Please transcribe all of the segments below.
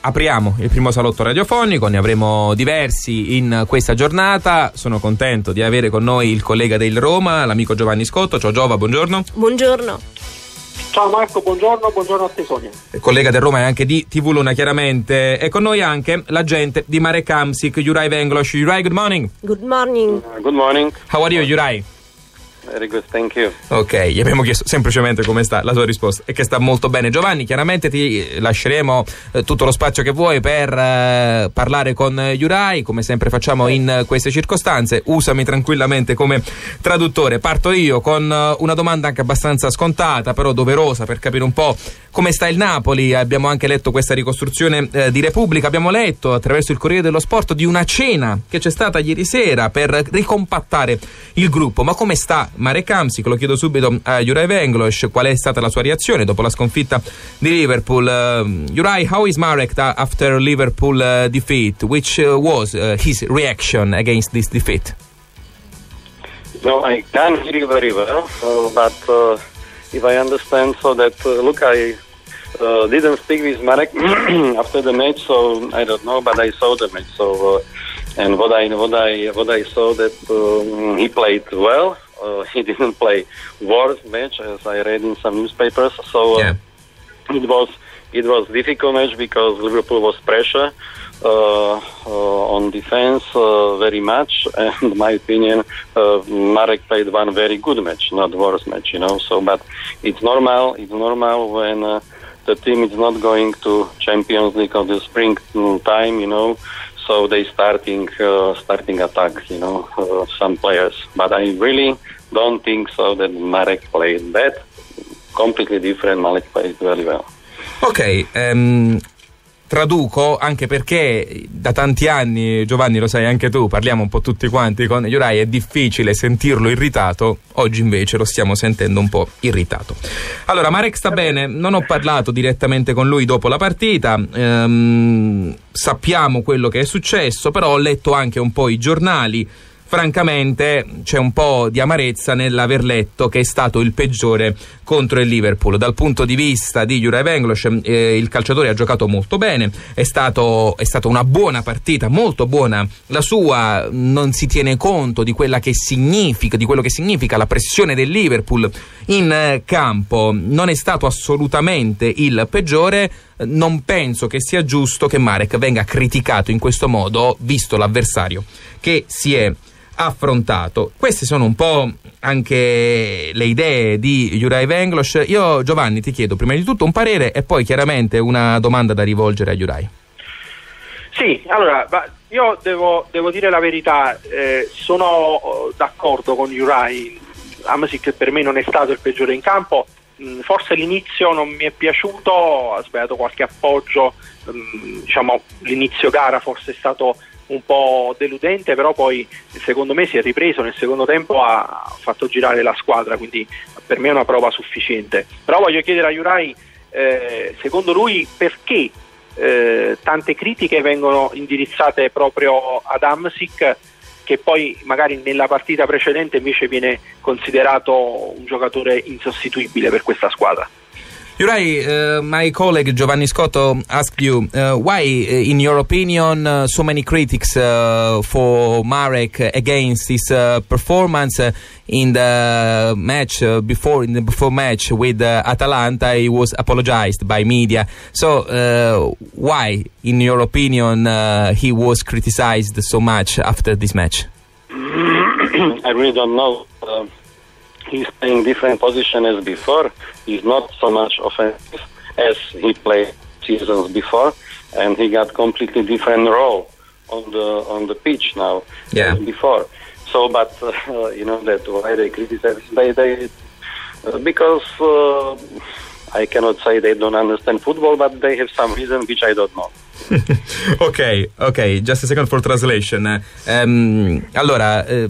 apriamo il primo salotto radiofonico, ne avremo diversi in questa giornata. Sono contento di avere con noi il collega del Roma, l'amico Giovanni Scotto. Ciao Giova, buongiorno. Buongiorno. Ciao Marco, buongiorno, buongiorno a te Sonia. Il collega del Roma e anche di TV Luna chiaramente. E con noi anche l'agente di Marek Kamsik, Juraj Venglos. Juraj, good morning. Good morning. Uh, good morning. How are you, Juraj? Very good, thank you. Ok, gli abbiamo chiesto semplicemente come sta, la sua risposta è che sta molto bene. Giovanni, chiaramente ti lasceremo eh, tutto lo spazio che vuoi per eh, parlare con Yurai, come sempre facciamo in queste circostanze. Usami tranquillamente come traduttore. Parto io con eh, una domanda anche abbastanza scontata, però doverosa per capire un po' come sta il Napoli. Abbiamo anche letto questa ricostruzione eh, di Repubblica, abbiamo letto attraverso il Corriere dello Sport di una cena che c'è stata ieri sera per ricompattare il gruppo. Ma come sta Marek Hamsik, lo chiedo subito a Juraj Venglos, qual è stata la sua reazione dopo la sconfitta di Liverpool. Uh, Juraj, how is Marek after Liverpool uh, defeat? Which uh, was uh, his reaction against this defeat? No, I can't hear you very well, but uh, if I understand, so that look, I didn't speak with Marek after the match, so I don't know, but I saw the match, so. and what I what I what I saw that um, he played well. Uh, he didn't play worst match as I read in some newspapers. So uh, yeah. it was it was difficult match because Liverpool was pressure uh, uh on defense uh, very much, and my opinion, uh, Marek played one very good match, not worst match, you know. So, but it's normal. It's normal when the team is not going to Champions League of the spring time, you know so they starting uh, starting attack, you know, uh, some players. But I really don't think so that Marek played bad. Completely different. Marek played very well. Ok, um, traduco anche perché da tanti anni, Giovanni lo sai anche tu, parliamo un po' tutti quanti con Yurai, è difficile sentirlo irritato, oggi invece lo stiamo sentendo un po' irritato. Allora, Marek sta bene, non ho parlato direttamente con lui dopo la partita, ehm, sappiamo quello che è successo, però ho letto anche un po' i giornali francamente c'è un po' di amarezza nell'aver letto che è stato il peggiore contro il Liverpool. Dal punto di vista di Juraj Venglos, eh, il calciatore ha giocato molto bene, è, stato, è stata una buona partita, molto buona la sua, non si tiene conto di di quello che significa la pressione del Liverpool in eh, campo. Non è stato assolutamente il peggiore non penso che sia giusto che Marek venga criticato in questo modo, visto l'avversario che si è affrontato. Queste sono un po' anche le idee di Juraj Venglos. Io Giovanni ti chiedo prima di tutto un parere e poi chiaramente una domanda da rivolgere a Juraj. Sì, allora io devo, devo dire la verità, eh, sono oh, d'accordo con Juraj, Amasic per me non è stato il peggiore in campo, mm, forse l'inizio non mi è piaciuto, ha sbagliato qualche appoggio, mm, diciamo l'inizio gara forse è stato un po' deludente, però poi secondo me si è ripreso, nel secondo tempo ha fatto girare la squadra, quindi per me è una prova sufficiente. Però voglio chiedere a Jurai, eh, secondo lui perché eh, tante critiche vengono indirizzate proprio ad Amsic che poi magari nella partita precedente invece viene considerato un giocatore insostituibile per questa squadra. Uh, my colleague Giovanni Scotto asked you uh, why, uh, in your opinion, uh, so many critics uh, for Marek against his uh, performance in the match before in the before match with Atalanta. He was apologized by media. So, why, in your opinion, he was criticized so much after this match? I really don't know. He's playing different position as before. He's not so much offensive as he played seasons before, and he got completely different role on the on the pitch now yeah. before. So, but uh, you know that why they criticize they they uh, because uh, I cannot say they don't understand football, but they have some reason which I don't know. ok, ok, just a second for translation. Um, allora, eh,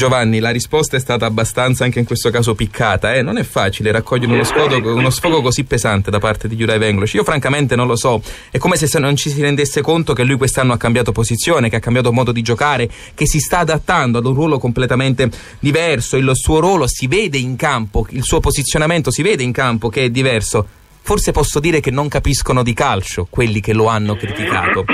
Giovanni, la risposta è stata abbastanza anche in questo caso piccata. Eh? Non è facile raccogliere uno, sfogo, uno sfogo così pesante da parte di Juraj Venglos. Io francamente non lo so. È come se non ci si rendesse conto che lui quest'anno ha cambiato posizione, che ha cambiato modo di giocare, che si sta adattando ad un ruolo completamente diverso. Il suo ruolo si vede in campo, il suo posizionamento si vede in campo che è diverso forse posso dire che non capiscono di calcio quelli che lo hanno criticato.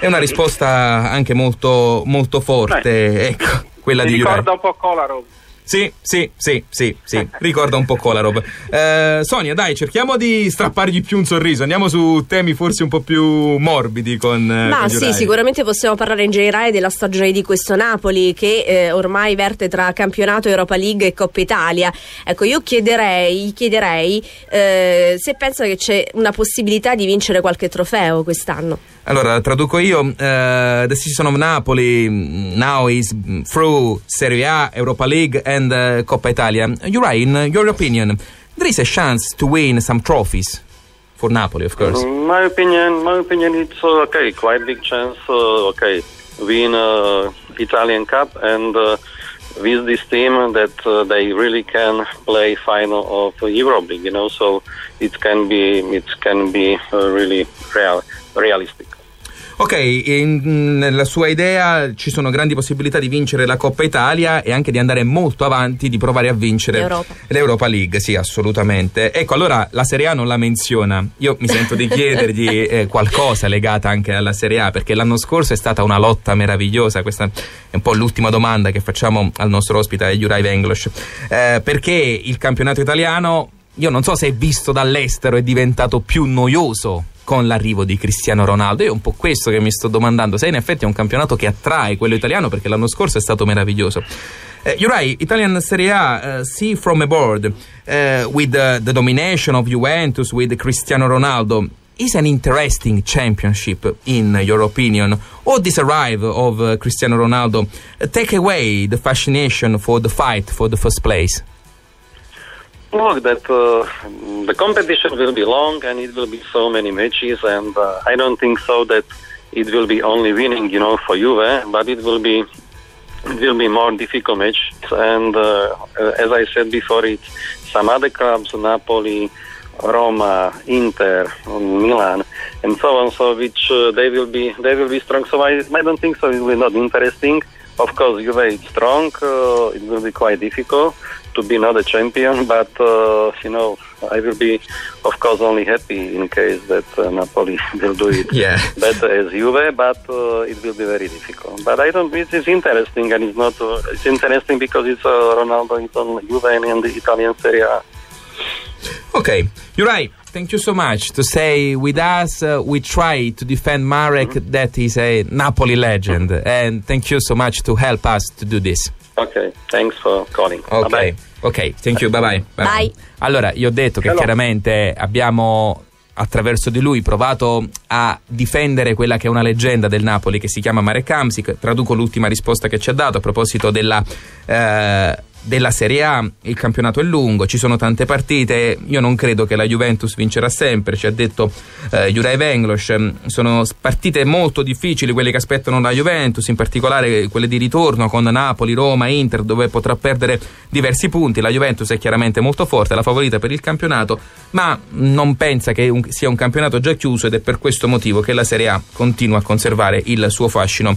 È una risposta anche molto, molto forte, ecco, quella Mi di ricorda Juraj. un po' Kolarov. Sì, sì, sì, sì, sì, ricorda un po' Kolarov. Eh, Sonia, dai, cerchiamo di strappargli più un sorriso. Andiamo su temi forse un po' più morbidi con. eh, Ma con sì, sicuramente possiamo parlare in generale della stagione di questo Napoli che eh, ormai verte tra campionato Europa League e Coppa Italia. Ecco, io chiederei, chiederei eh, se pensa che c'è una possibilità di vincere qualche trofeo quest'anno. Allora, traduco io. Uh, the season of Napoli now is mm, through Serie A, Europa League, and uh, Coppa Italia. Right, in uh, your opinion, there is a chance to win some trophies for Napoli, of course. In my opinion, my opinion, it's uh, okay. Quite big chance. Uh, okay, win uh, Italian Cup and uh, with this team that uh, they really can play final of Europe League. You know, so it can be it can be really real, realistic. Ok, in- nella sua idea ci sono grandi possibilità di vincere la Coppa Italia e anche di andare molto avanti, di provare a vincere L'Europa. l'Europa League, sì, assolutamente. Ecco, allora la Serie A non la menziona. Io mi sento di chiedergli eh, qualcosa legata anche alla Serie A, perché l'anno scorso è stata una lotta meravigliosa. Questa è un po' l'ultima domanda che facciamo al nostro ospite, Juraj Venglos. Eh, perché il campionato italiano, io non so se è visto dall'estero, è diventato più noioso con l'arrivo di Cristiano Ronaldo. È un po' questo che mi sto domandando, se in effetti è un campionato che attrae quello italiano perché l'anno scorso è stato meraviglioso. Uh, you're right, Italian Serie A, uh, see from aboard, uh, with the, the domination of Juventus, with Cristiano Ronaldo, is an interesting championship in your opinion? Or this arrival of uh, Cristiano Ronaldo uh, take away the fascination for the fight for the first place? Look, that uh, the competition will be long and it will be so many matches, and uh, I don't think so that it will be only winning, you know, for Juve, but it will be it will be more difficult match. And uh, uh, as I said before, it's some other clubs, Napoli, Roma, Inter, Milan, and so on. So which uh, they will be they will be strong. So I, I don't think so. It will be not interesting. Of course, Juve is strong. Uh, it will be quite difficult to be not a champion, but uh, you know I will be, of course, only happy in case that uh, Napoli will do it Yeah. better as Juve, but uh, it will be very difficult. But I don't. It is interesting, and it's not. Uh, it's interesting because it's uh, Ronaldo, it's on Juve and in the Italian Serie A. Okay, you're right. Thank you so much to stay with us. Uh, we try to defend Marek, that is a Napoli legend, and thank you so much to help us to do this. Okay, thanks for calling. Ok, Bye-bye. ok, thank you, bye bye. Bye. Allora, io ho detto che Hello. chiaramente abbiamo attraverso di lui provato a difendere quella che è una leggenda del Napoli che si chiama Marek Hamsik. Traduco l'ultima risposta che ci ha dato a proposito della, eh, della Serie A. Il campionato è lungo, ci sono tante partite. Io non credo che la Juventus vincerà sempre, ci ha detto eh, Juraj Venglos. Sono partite molto difficili quelle che aspettano la Juventus, in particolare quelle di ritorno con Napoli, Roma, Inter, dove potrà perdere diversi punti. La Juventus è chiaramente molto forte, la favorita per il campionato, ma non pensa che un- sia un campionato già chiuso ed è per questo motivo che la Serie A continua a conservare il suo fascino.